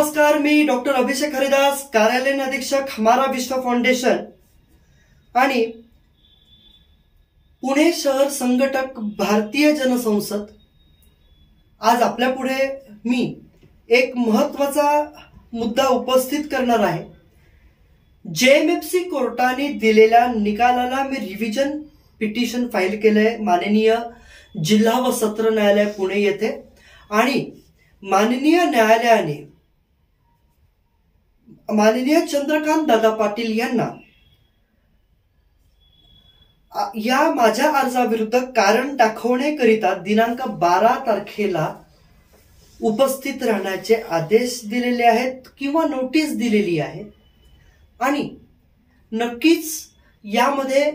नमस्कार मी डॉक्टर अभिषेक हरिदास कार्यालयीन अधीक्षक हमारा विश्व फाउंडेशन. आणि पुणे शहर संघटक भारतीय जनसंसद. आज आपल्या पुढे मी एक महत्त्वाचा मुद्दा उपस्थित करणार आहे. जेएमएफसी कोर्टाने दिलेल्या निकालाला मी रिव्हिजन पिटिशन फाईल केलंय माननीय जिल्हा व सत्र न्यायालय पुणे येथे. आणि माननीय न्यायालयाने माननीय चंद्रकांत दादा पाटील यांना या माझ्या अर्जाविरुद्ध कारण दाखवण्याकरिता दिनांक बारा तारखेला उपस्थित राहण्याचे आदेश दिलेले आहेत किंवा नोटीस दिलेली आहे. आणि नक्कीच यामध्ये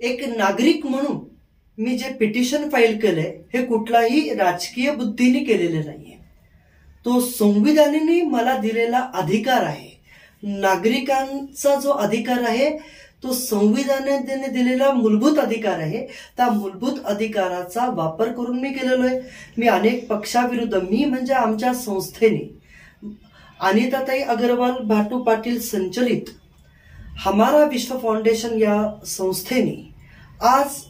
एक नागरिक म्हणून मी जे पिटिशन फाईल केलंय हे कुठलाही राजकीय बुद्धीने केलेले नाहीये. तो संविधानाने मला दिलेला अधिकार आहे. नागरिकांचा जो अधिकार आहे तो संविधानाने दिलेला मूलभूत अधिकार आहे. त्या मूलभूत अधिकाराचा वापर करून मी केलेलो आहे. मी अनेक पक्षाविरुद्ध मी म्हणजे आमच्या संस्थेने अनिताताई अग्रवाल भाटू पाटील संचलित हमारा विश्व फाउंडेशन या संस्थेने आज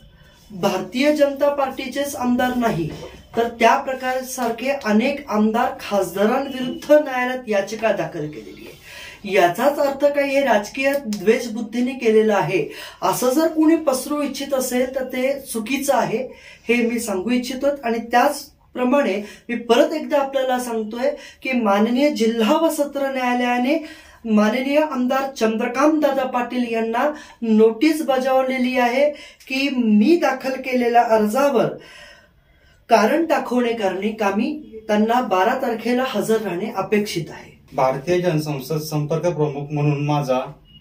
भारतीय जनता पार्टीचेच आमदार नाही तर त्या प्रकारसारखे अनेक आमदार खासदारांविरुद्ध न्यायालयात याचिका दाखल केलेली आहे. याचाच अर्थ काही हे राजकीय द्वेषबुद्धीने केलेलं आहे. असं जर कोणी पसरू इच्छित असेल तर ते चुकीचं आहे हे मी सांगू इच्छितो. आणि त्याच प्रमाणे मी परत एकदा आपल्याला सांगतोय की माननीय जिल्हा व सत्र न्यायालयाने माननीय आमदार चंद्रकांत दादा पाटील यांना नोटीस बजावलेली आहे की मी दाखल केलेल्या अर्जावर कारण दाखवणे करणे कामी त्यांना बारा तारखेला हजर राहणे अपेक्षित आहे. भारतीय जनसंसद संपर्क प्रमुख म्हणून माझा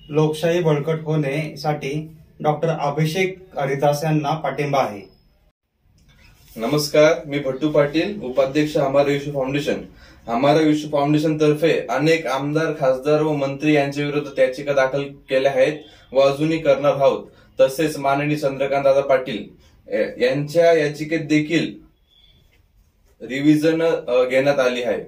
लोकशाही बळकट होण्यासाठी डॉक्टर अभिषेक हरिदास यांना पाठिंबा आहे. नमस्कार मी भट्टू पाटील उपाध्यक्ष हमारा विश्व फाउंडेशन. हमारा विश्व फाउंडेशन तर्फे अनेक आमदार खासदार व मंत्री यांच्या विरुद्ध याचिका दाखल केल्या आहेत व अजूनही करणार आहोत. तसेच माननीय चंद्रकांत दादा पाटील यांच्या याचिकेत देखील रिव्हिजन घेण्यात आली आहे.